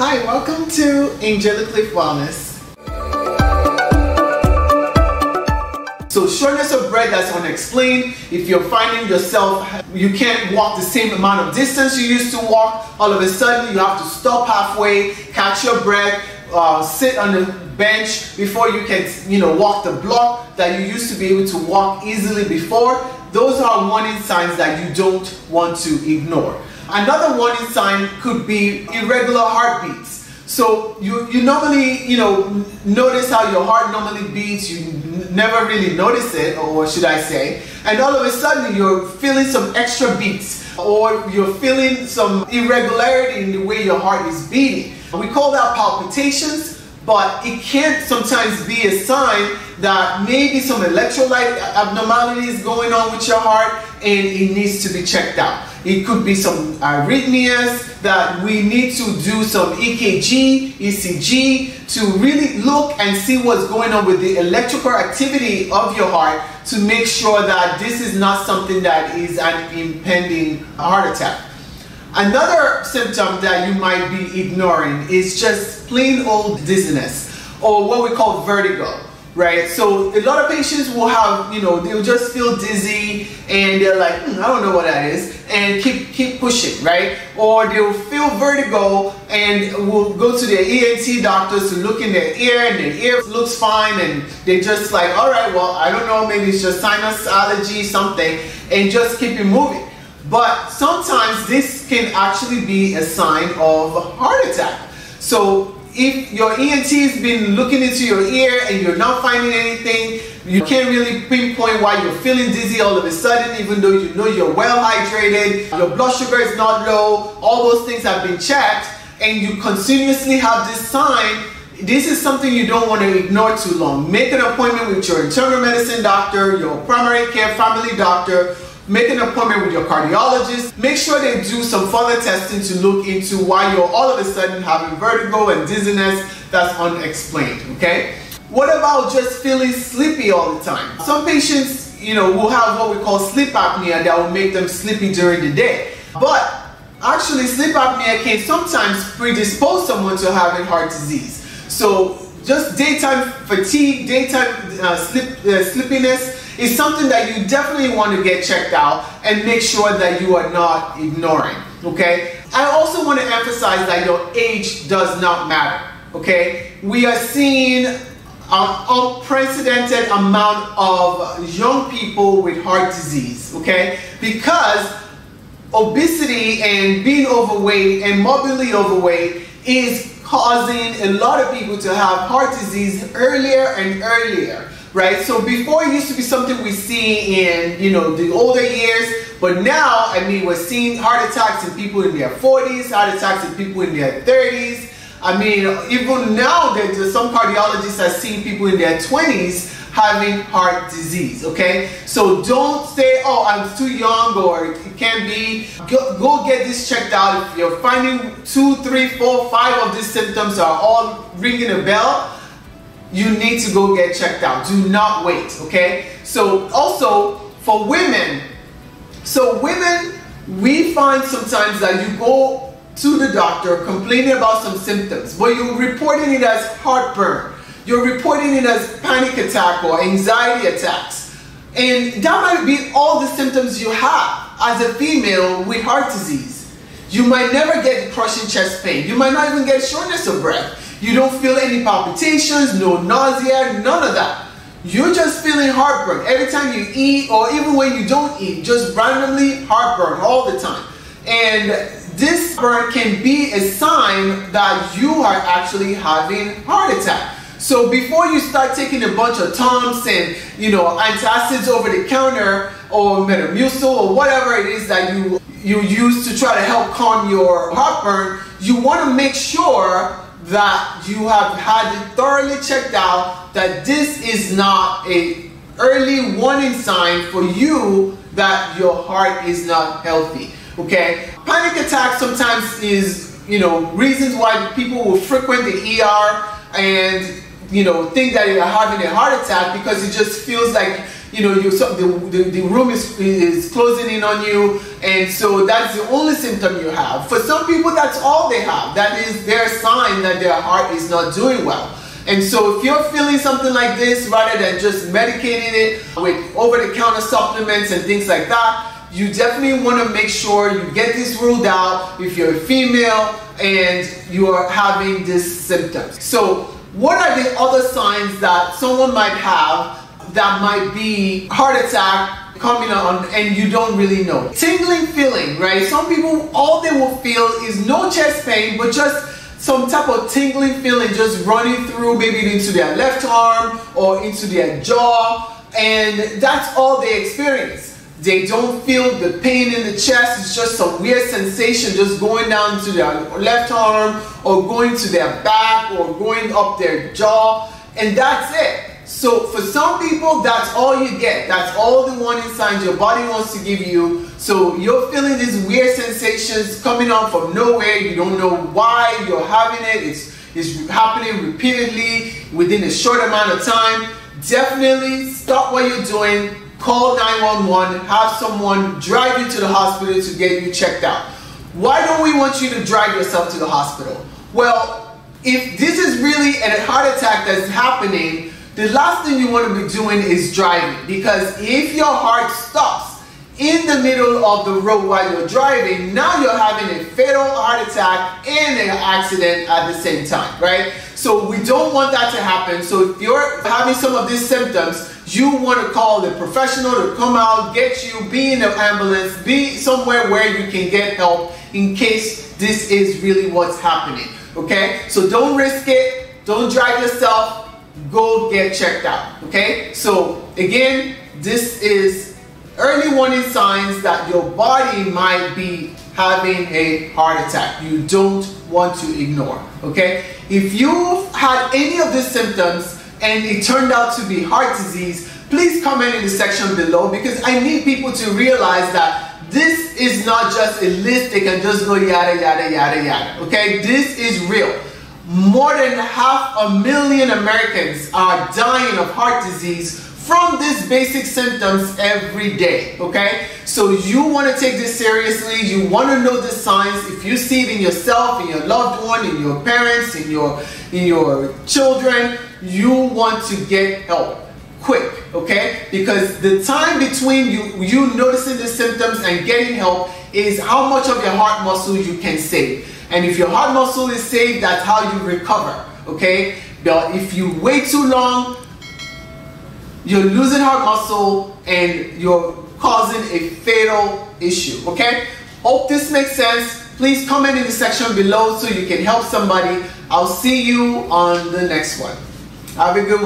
Hi, welcome to Angelic Lift Wellness. So shortness of breath that's unexplained. If you're finding yourself, you can't walk the same amount of distance you used to walk, all of a sudden you have to stop halfway, catch your breath, uh, sit on the bench before you can, you know, walk the block that you used to be able to walk easily before. Those are warning signs that you don't want to ignore. Another warning sign could be irregular heartbeats. So you, you normally, you know, notice how your heart normally beats, you never really notice it, or should I say, and all of a sudden you're feeling some extra beats, or you're feeling some irregularity in the way your heart is beating. We call that palpitations, but it can sometimes be a sign that maybe some electrolyte abnormalities going on with your heart and it needs to be checked out. It could be some arrhythmias that we need to do some EKG, ECG to really look and see what's going on with the electrical activity of your heart to make sure that this is not something that is an impending heart attack. Another symptom that you might be ignoring is just plain old dizziness or what we call vertigo right? So a lot of patients will have, you know, they'll just feel dizzy and they're like, hmm, I don't know what that is, and keep keep pushing, right? Or they'll feel vertigo and will go to their ENT doctors to look in their ear and their ear looks fine and they're just like, all right, well, I don't know, maybe it's just sinus allergy, something, and just keep it moving. But sometimes this can actually be a sign of a heart attack. So if your ENT has been looking into your ear and you're not finding anything, you can't really pinpoint why you're feeling dizzy all of a sudden, even though you know you're well hydrated, your blood sugar is not low, all those things have been checked, and you continuously have this sign, this is something you don't want to ignore too long. Make an appointment with your internal medicine doctor, your primary care family doctor, make an appointment with your cardiologist. Make sure they do some further testing to look into why you're all of a sudden having vertigo and dizziness that's unexplained, okay? What about just feeling sleepy all the time? Some patients, you know, will have what we call sleep apnea that will make them sleepy during the day. But actually sleep apnea can sometimes predispose someone to having heart disease. So just daytime fatigue, daytime uh, sleep, uh, sleepiness is something that you definitely want to get checked out and make sure that you are not ignoring, okay? I also want to emphasize that your age does not matter, okay? We are seeing an unprecedented amount of young people with heart disease, okay? Because obesity and being overweight and morbidly overweight is causing a lot of people to have heart disease earlier and earlier right? So before it used to be something we see in, you know, the older years, but now, I mean, we're seeing heart attacks in people in their 40s, heart attacks in people in their 30s. I mean, even now, there's some cardiologists are seeing people in their 20s having heart disease, okay? So don't say, oh, I'm too young or it can't be. Go, go, get this checked out. If you're finding two, three, four, five of these symptoms are all ringing a bell, you need to go get checked out. Do not wait, okay? So also for women, so women, we find sometimes that you go to the doctor complaining about some symptoms, but you're reporting it as heartburn. You're reporting it as panic attack or anxiety attacks. And that might be all the symptoms you have as a female with heart disease. You might never get crushing chest pain. You might not even get shortness of breath. You don't feel any palpitations, no nausea, none of that. You're just feeling heartburn every time you eat or even when you don't eat, just randomly heartburn all the time. And this burn can be a sign that you are actually having heart attack. So before you start taking a bunch of Tums and you know antacids over the counter or Metamucil or whatever it is that you you use to try to help calm your heartburn, you want to make sure that you have had it thoroughly checked out that this is not a early warning sign for you that your heart is not healthy okay? Panic attacks sometimes is you know reasons why people will frequent the ER and you know think that you're having a heart attack because it just feels like you know, you the, the, the room is, is closing in on you, and so that's the only symptom you have. For some people, that's all they have. That is their sign that their heart is not doing well. And so if you're feeling something like this, rather than just medicating it with over-the-counter supplements and things like that, you definitely want to make sure you get this ruled out if you're a female and you're having these symptoms. So what are the other signs that someone might have that might be heart attack coming on and you don't really know? Tingling feeling, right? Some people, all they will feel is no chest pain, but just some type of tingling feeling just running through maybe into their left arm or into their jaw and that's all they experience. They don't feel the pain in the chest, it's just some weird sensation just going down to their left arm or going to their back or going up their jaw and that's it. So for some people, that's all you get. That's all the warning signs your body wants to give you. So you're feeling these weird sensations coming on from nowhere. You don't know why you're having it. It's, it's happening repeatedly within a short amount of time. Definitely stop what you're doing. Call 911. Have someone drive you to the hospital to get you checked out. Why don't we want you to drive yourself to the hospital? Well, if this is really a heart attack that's happening, the last thing you want to be doing is driving because if your heart stops in the middle of the road while you're driving, now you're having a fatal heart attack and an accident at the same time, right? So we don't want that to happen. So if you're having some of these symptoms, you want to call the professional to come out, get you, be in an ambulance, be somewhere where you can get help in case this is really what's happening, okay? So don't risk it, don't drive yourself, go get checked out. Okay? So again, this is early warning signs that your body might be having a heart attack. You don't want to ignore. Okay? If you've had any of these symptoms and it turned out to be heart disease, please comment in the section below because I need people to realize that this is not just a list they can just go yada yada yada yada. Okay? This is real more than half a million Americans are dying of heart disease from these basic symptoms every day, okay? So you want to take this seriously, you want to know the signs. If you see it in yourself, in your loved one, in your parents, in your, in your children, you want to get help quick, okay? Because the time between you, you noticing the symptoms and getting help is how much of your heart muscle you can save. And if your heart muscle is saved, that's how you recover, okay? But if you wait too long, you're losing heart muscle and you're causing a fatal issue, okay? Hope this makes sense. Please comment in the section below so you can help somebody. I'll see you on the next one. Have a good one.